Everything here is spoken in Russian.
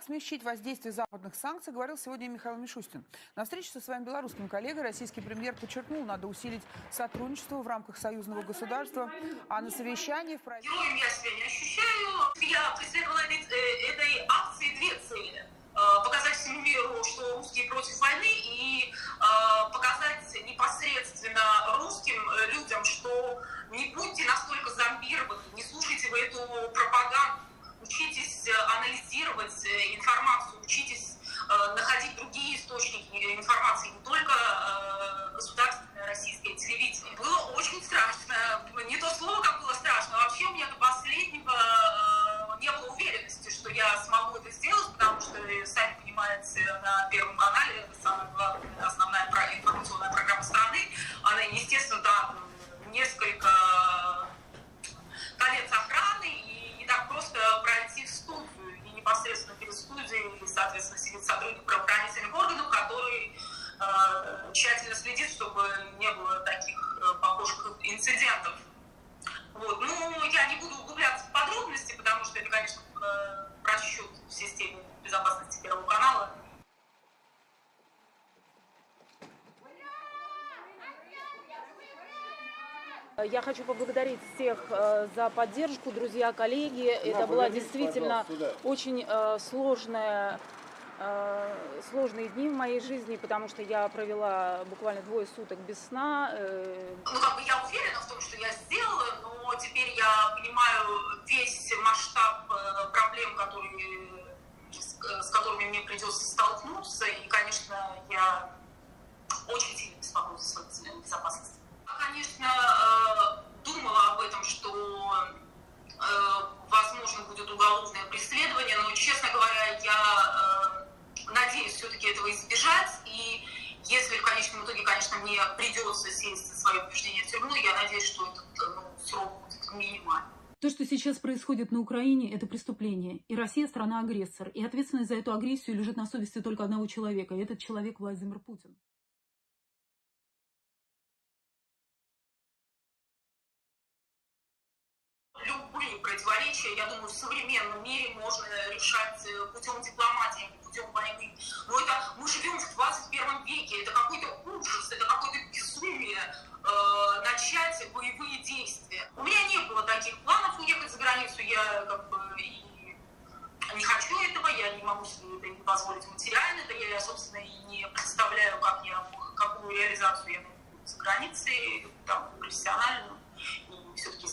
Как смягчить воздействие западных санкций, говорил сегодня Михаил Мишустин. На встрече со своим белорусским коллегой российский премьер подчеркнул, надо усилить сотрудничество в рамках союзного государства, а на совещании в правительстве... Я себя не ощущаю. Я соответственно, сидит сотрудник правоохранительных органов, который э, тщательно следит, чтобы не было таких э, похожих инцидентов. Вот. Ну, я не буду углубляться в подробности, потому что это, конечно, э, просчет в системе безопасности Первого канала. Я хочу поблагодарить всех э, за поддержку, друзья, коллеги. Это была действительно очень э, сложная э, сложные дни в моей жизни, потому что я провела буквально двое суток без сна. Ну, как бы я уверена в том, что я сделала, но теперь я понимаю весь масштаб проблем, которые, с которыми мне придется столкнуться, и, конечно, я очень сильно беспокоюсь за свою безопасность конечно, э, думала об этом, что э, возможно будет уголовное преследование, но, честно говоря, я э, надеюсь все-таки этого избежать. И если в конечном итоге, конечно, мне придется сесть за свои убеждения в тюрьму, я надеюсь, что этот ну, срок будет минимальный. То, что сейчас происходит на Украине, это преступление. И Россия страна-агрессор. И ответственность за эту агрессию лежит на совести только одного человека. И этот человек Владимир Путин. Противоречия, я думаю, в современном мире можно решать э, путем дипломатии, а путем войны. Но это мы живем в 21 веке, это какой-то ужас, это какое-то безумие э, начать боевые действия. У меня не было таких планов уехать за границу, я как бы и не хочу этого, я не могу себе это не позволить материально, да я, собственно, и не представляю, как я, какую реализацию я могу за границей, там, профессиональную. И все-таки